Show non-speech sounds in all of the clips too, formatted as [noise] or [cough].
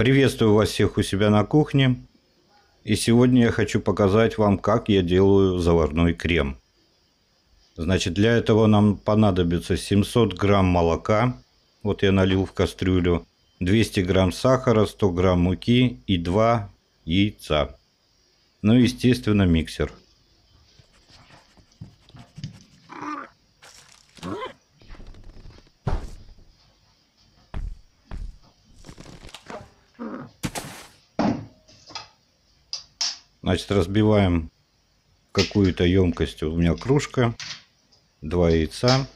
Приветствую вас всех у себя на кухне. И сегодня я хочу показать вам, как я делаю заварной крем. Значит, для этого нам понадобится 700 грамм молока. Вот я налил в кастрюлю. 200 грамм сахара, 100 грамм муки и 2 яйца. Ну и, естественно, миксер. Значит, разбиваем какую-то емкость. У меня кружка, два яйца.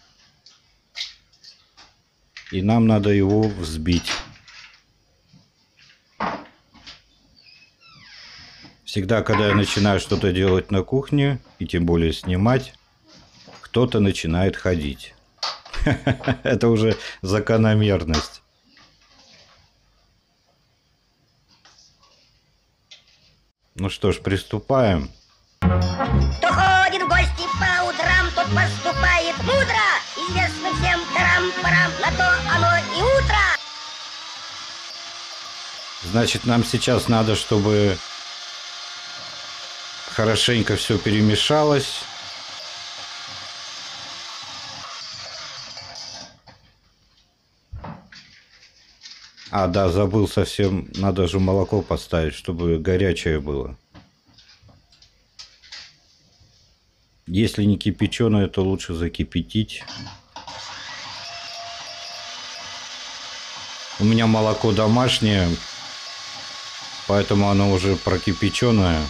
И нам надо его взбить. Всегда, когда я начинаю что-то делать на кухне, и тем более снимать, кто-то начинает ходить. [laughs] Это уже закономерность. Ну что ж, приступаем. Кто ходит в гости по утрам, тот поступает мудро. Известно всем тарам-парам, на то оно и утро. Значит, нам сейчас надо, чтобы хорошенько все перемешалось. А, да, забыл совсем, надо же молоко поставить, чтобы горячее было. Если не кипяченое, то лучше закипятить. У меня молоко домашнее, поэтому оно уже прокипяченное.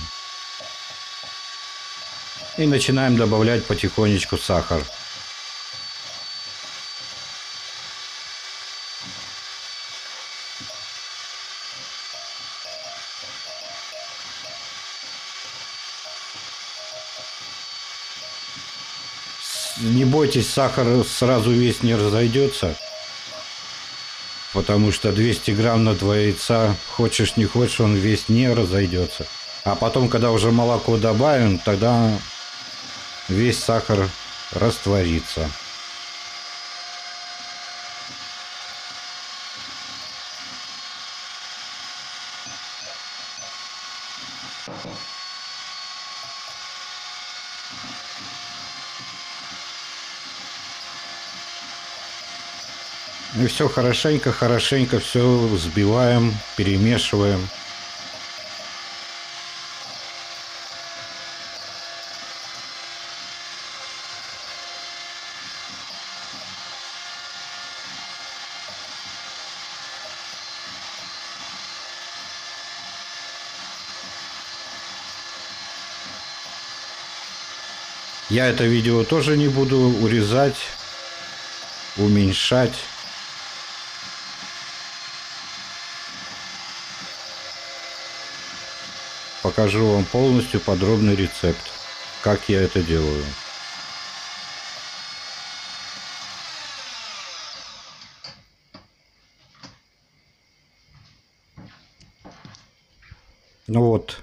И начинаем добавлять потихонечку сахар. Не бойтесь, сахар сразу весь не разойдется. Потому что 200 грамм на 2 яйца, хочешь не хочешь, он весь не разойдется. А потом, когда уже молоко добавим, тогда весь сахар растворится. И все хорошенько, хорошенько все взбиваем, перемешиваем. Я это видео тоже не буду урезать, уменьшать. Покажу вам полностью подробный рецепт, как я это делаю. Ну вот,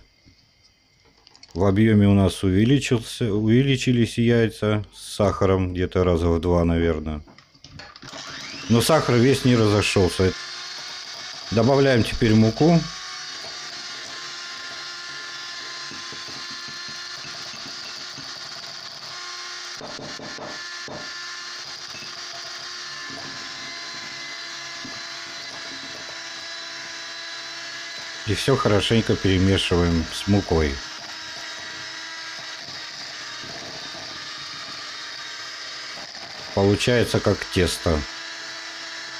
в объеме у нас увеличился, увеличились яйца с сахаром где-то раза в два, наверное. Но сахар весь не разошелся. Добавляем теперь муку. И все хорошенько перемешиваем с мукой. Получается как тесто.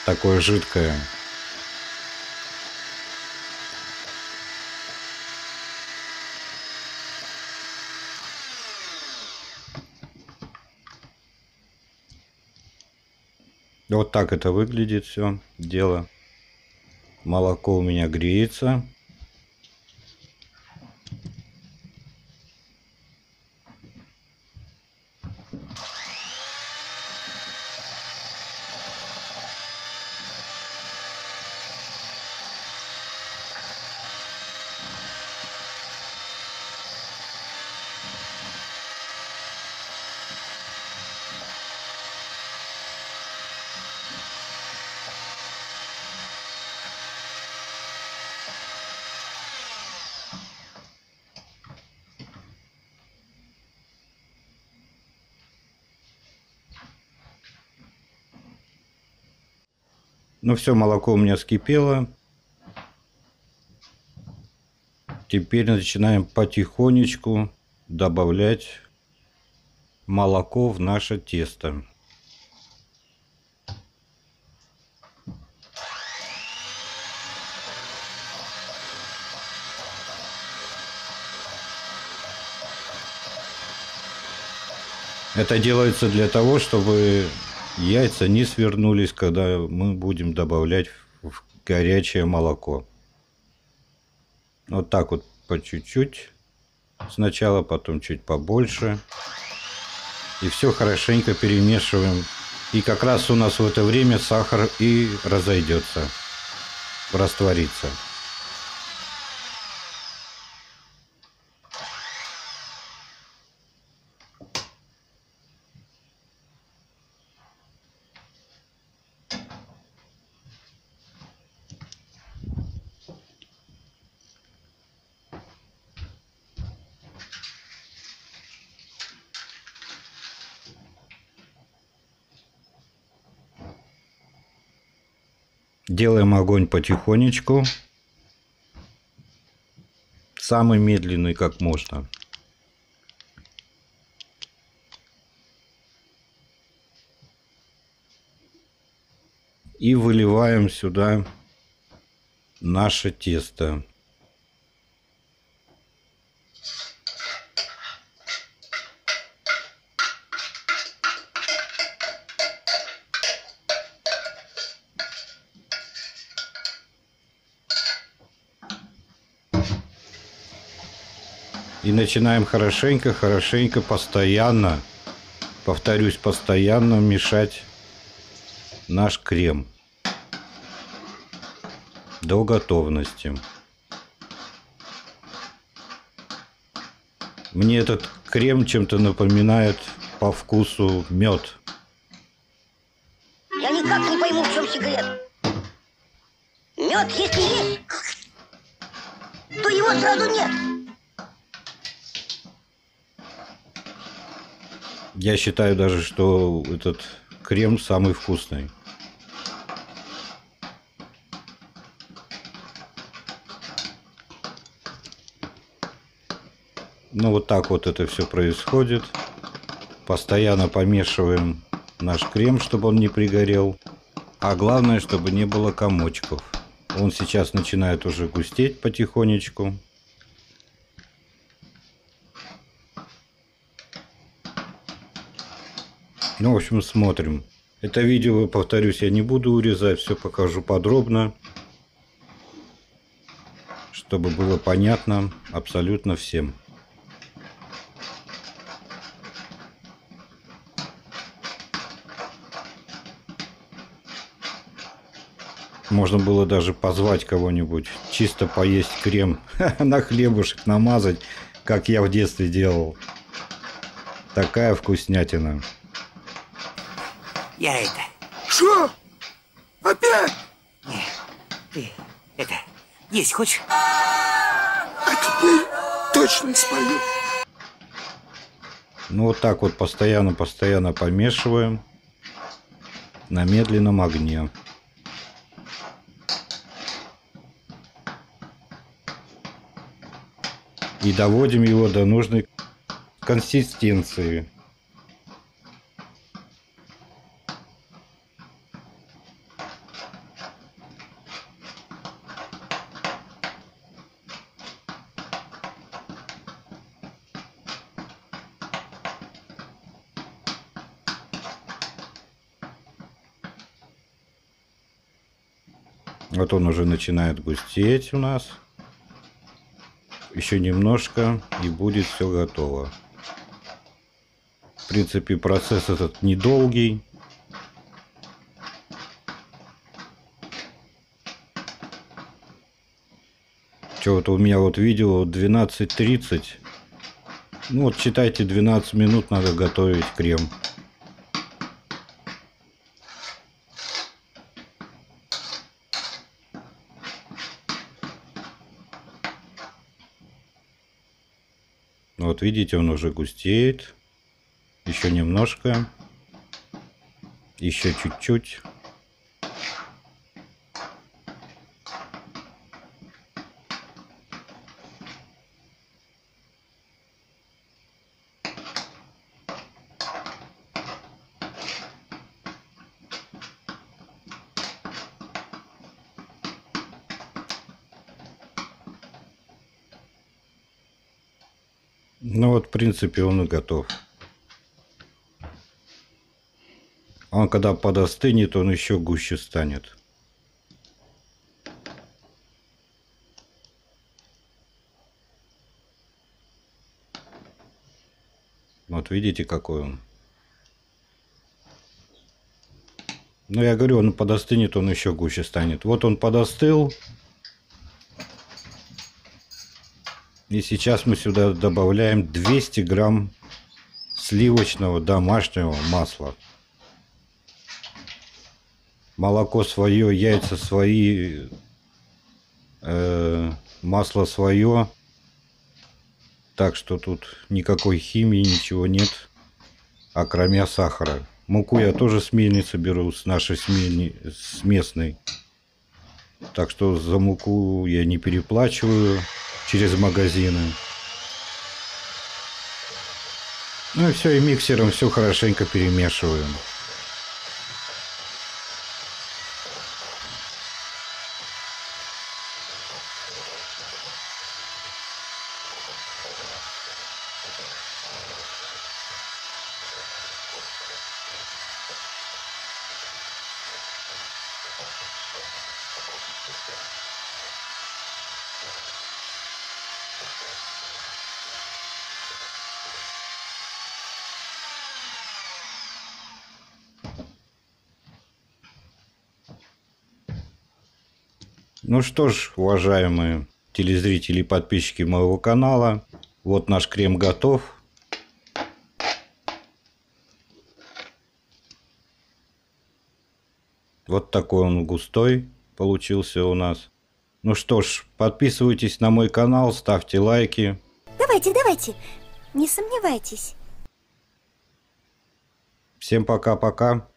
Такое жидкое. Вот так это выглядит все дело. Молоко у меня греется. Ну все, молоко у меня скипело. Теперь начинаем потихонечку добавлять молоко в наше тесто. Это делается для того, чтобы яйца не свернулись, когда мы будем добавлять в горячее молоко. Вот так вот по чуть-чуть. Сначала, потом чуть побольше. И все хорошенько перемешиваем. И как раз у нас в это время сахар и разойдется, растворится. Делаем огонь потихонечку. Самый медленный, как можно. И выливаем сюда наше тесто. И начинаем хорошенько, хорошенько, постоянно, повторюсь, постоянно мешать наш крем до готовности. Мне этот крем чем-то напоминает по вкусу мед. Я никак не пойму, в чем секрет. Мед, если есть, то его сразу нет. Я считаю даже, что этот крем самый вкусный. Ну вот так вот это все происходит. Постоянно помешиваем наш крем, чтобы он не пригорел. А главное, чтобы не было комочков. Он сейчас начинает уже густеть потихонечку. Ну, в общем, смотрим. Это видео, повторюсь, я не буду урезать, все покажу подробно, чтобы было понятно абсолютно всем. Можно было даже позвать кого-нибудь, чисто поесть крем, [laughs] на хлебушек намазать, как я в детстве делал. Такая вкуснятина. Я это... Что? Опять? Не, ты это... Есть хочешь? А теперь точно спою. Ну вот так вот постоянно-постоянно помешиваем на медленном огне. И доводим его до нужной консистенции. Вот он уже начинает густеть у нас. Еще немножко и будет все готово. В принципе, процесс этот недолгий. Что вот у меня вот видео 12.30. Ну вот считайте 12 минут надо готовить крем. Вот видите, он уже густеет. Еще немножко. Еще чуть-чуть. Ну вот, в принципе, он и готов. Он когда подостынет, он еще гуще станет. Вот видите, какой он. Ну, я говорю, он подостынет, он еще гуще станет. Вот он подостыл. И сейчас мы сюда добавляем 200 грамм сливочного домашнего масла. Молоко свое, яйца свои, э, масло свое. Так что тут никакой химии, ничего нет, а кроме сахара. Муку я тоже с мельницы беру, с нашей смельни, с местной. Так что за муку я не переплачиваю через магазины. Ну и все, и миксером все хорошенько перемешиваем. Ну что ж, уважаемые телезрители и подписчики моего канала, вот наш крем готов. Вот такой он густой получился у нас. Ну что ж, подписывайтесь на мой канал, ставьте лайки. Давайте, давайте, не сомневайтесь. Всем пока-пока.